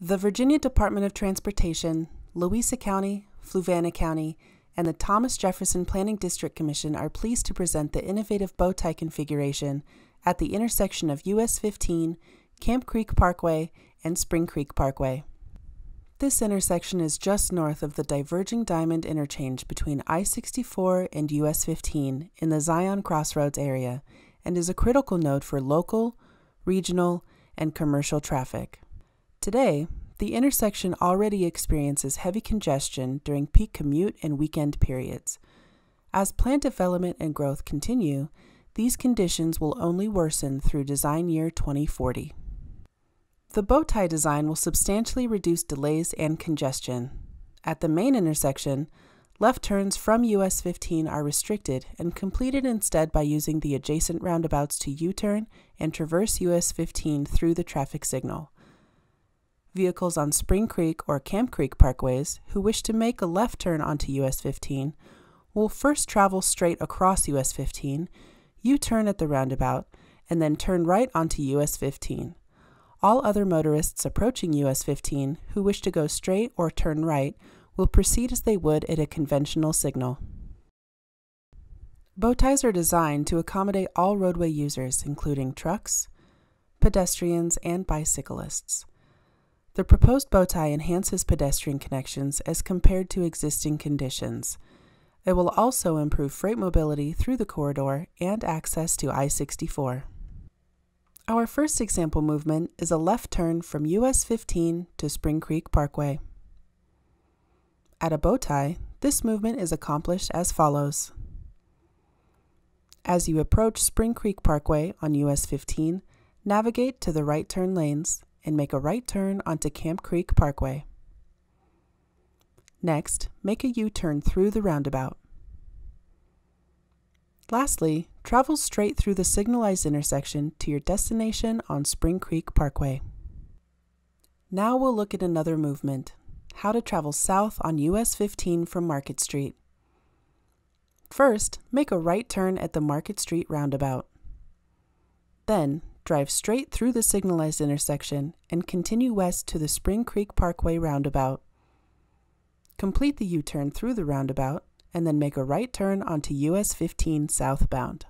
The Virginia Department of Transportation, Louisa County, Fluvanna County, and the Thomas Jefferson Planning District Commission are pleased to present the innovative bow tie configuration at the intersection of US 15, Camp Creek Parkway, and Spring Creek Parkway. This intersection is just north of the diverging diamond interchange between I 64 and US 15 in the Zion Crossroads area and is a critical node for local, regional, and commercial traffic. Today, the intersection already experiences heavy congestion during peak commute and weekend periods. As plant development and growth continue, these conditions will only worsen through design year 2040. The bow tie design will substantially reduce delays and congestion. At the main intersection, left turns from US 15 are restricted and completed instead by using the adjacent roundabouts to U turn and traverse US 15 through the traffic signal vehicles on Spring Creek or Camp Creek parkways who wish to make a left turn onto US 15 will first travel straight across US 15, U turn at the roundabout, and then turn right onto US 15. All other motorists approaching US 15 who wish to go straight or turn right will proceed as they would at a conventional signal. Bow ties are designed to accommodate all roadway users, including trucks, pedestrians, and bicyclists. The proposed bow tie enhances pedestrian connections as compared to existing conditions. It will also improve freight mobility through the corridor and access to I 64. Our first example movement is a left turn from US 15 to Spring Creek Parkway. At a bow tie, this movement is accomplished as follows. As you approach Spring Creek Parkway on US 15, navigate to the right turn lanes and make a right turn onto Camp Creek Parkway. Next, make a U-turn through the roundabout. Lastly, travel straight through the signalized intersection to your destination on Spring Creek Parkway. Now we'll look at another movement, how to travel south on US 15 from Market Street. First, make a right turn at the Market Street roundabout. Then, drive straight through the signalized intersection and continue west to the Spring Creek Parkway roundabout. Complete the U-turn through the roundabout and then make a right turn onto US 15 southbound.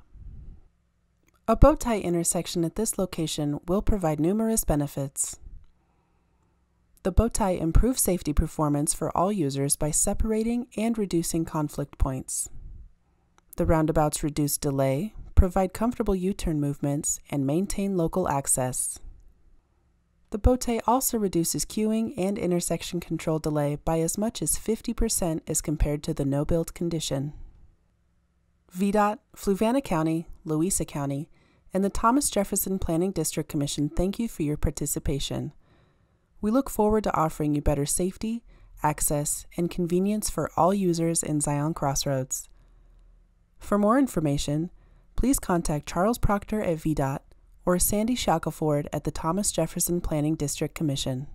A bow tie intersection at this location will provide numerous benefits. The bow tie improves safety performance for all users by separating and reducing conflict points. The roundabouts reduce delay, provide comfortable U-turn movements, and maintain local access. The bow tie also reduces queuing and intersection control delay by as much as 50% as compared to the no-build condition. VDOT, Fluvanna County, Louisa County, and the Thomas Jefferson Planning District Commission thank you for your participation. We look forward to offering you better safety, access, and convenience for all users in Zion Crossroads. For more information, please contact Charles Proctor at VDOT or Sandy Shackelford at the Thomas Jefferson Planning District Commission.